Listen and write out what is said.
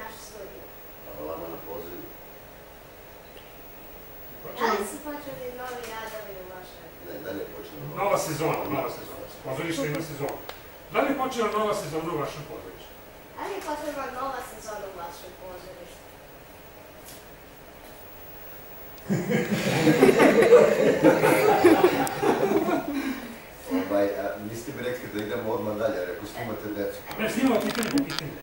našu studiju. Hvala vam na pozivu. Da li su potrebni novi radovi u vašoj? Ne, da li je počela nova sezona? Nova sezona. Pozorište ima sezonu. Da li je počela nova sezona u vašem pozorištu? Da li je potrebna nova sezona u vašem pozorištu? Ovaj, niste mi rekli da idemo odmah dalje, rekao snimate decu. Ne, snimamo pitanje po pitanje.